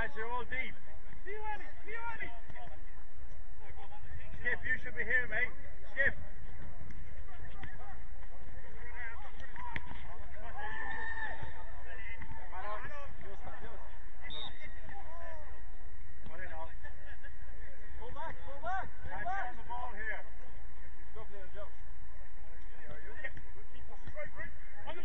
Lads, you're all deep. Skip, you should be here, mate. Skip. On in, all. Lads, get on the ball here. On the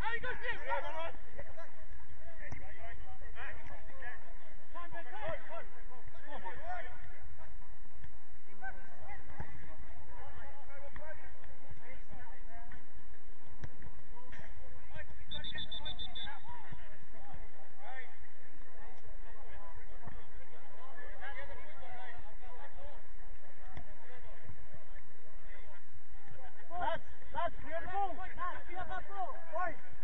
How you go, Steve? Lads, lads, clear the ball. Lads, clear that ball.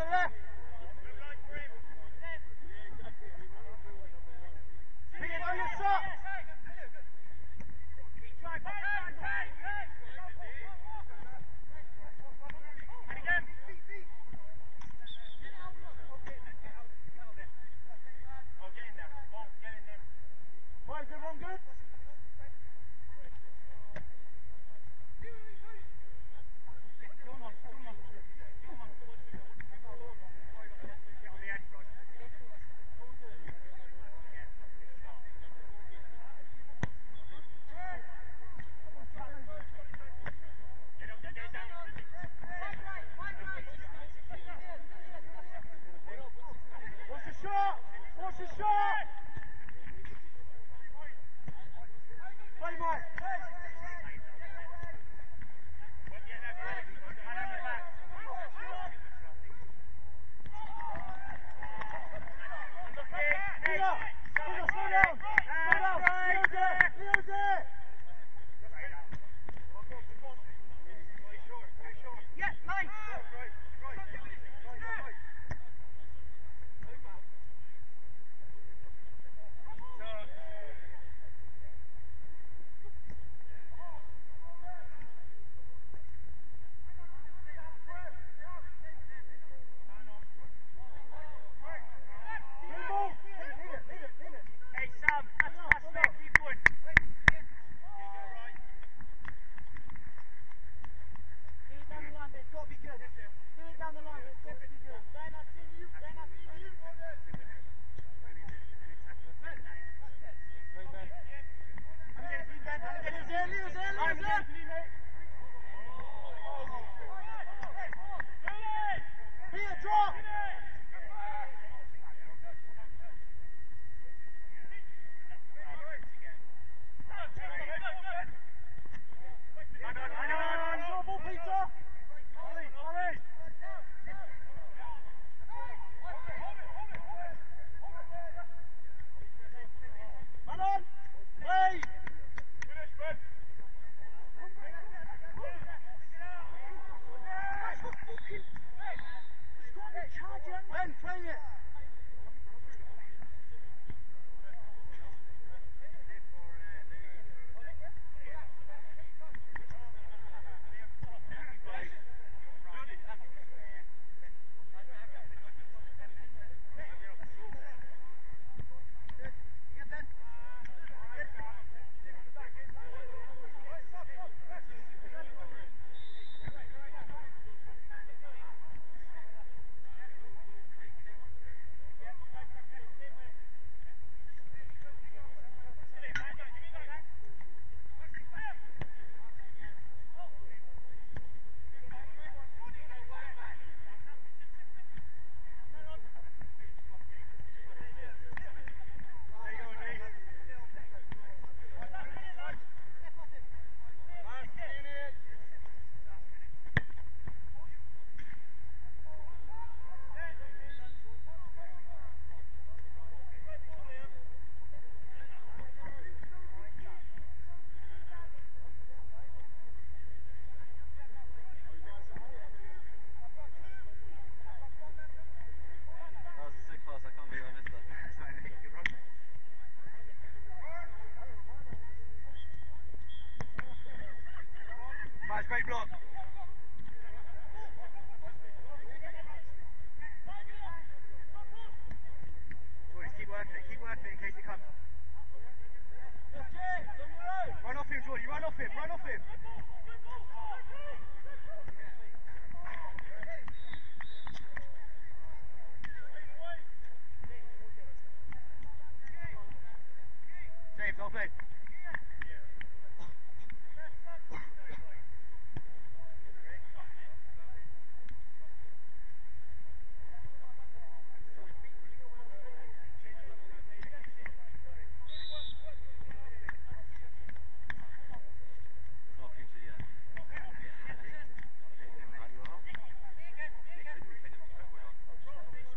ہے۔ Anthony straight block.